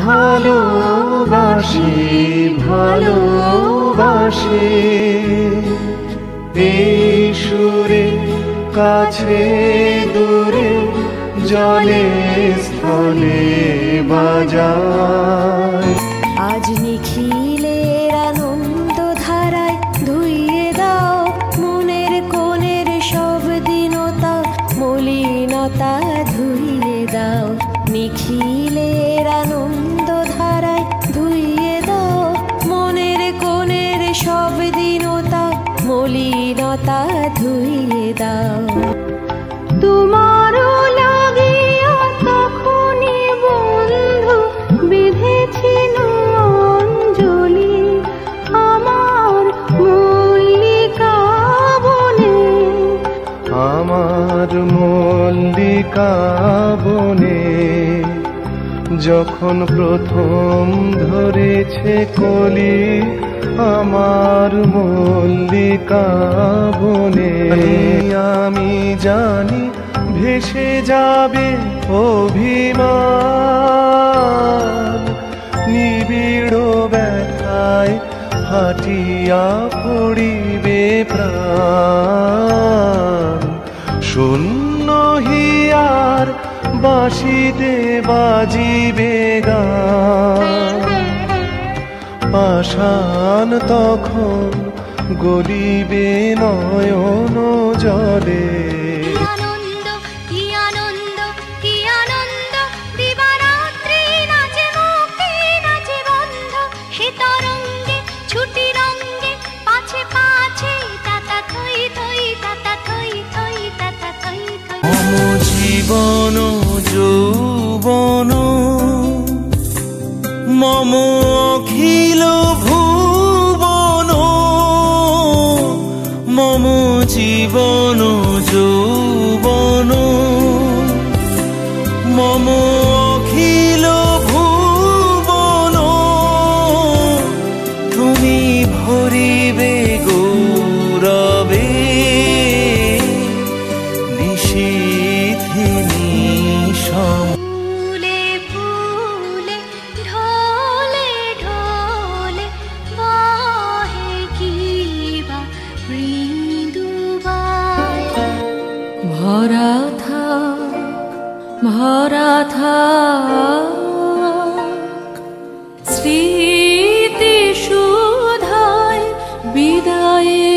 ভালোবাসি ভালোবাসি। সুরে কাছে, দূরে, জলে, স্থলে বাজায়। আজ নিখিলের আনন্দ ধারায় ধুইয়ে দাও মনের কোণের সব দীনতা, মলিনতা ধুইয়ে দাও। নিখিলের দাও। তোমার লাগিয়া আমার মল্লিকা বনে। আমার মল্লিকা বনে। যখন প্রথম ধরেছে কলি আমার মল্লিকা বনে, আমি জানি ভেসে যাবে অভিমান। নিবিড় ব্যথায় হাটিয়া পড়িবে প্রাণ। হিয়ার বাঁশিতে বাজিবে গান। পাষাণ তখন গলিবে নয়ন জলে। আনন্দ অখিল ভুবন মম জীবন যৌবন মম অখিল ভুবন তুমি ভরিবে ভরা থাক ভরা থাক স্মৃতি সুধায় বিদায়ে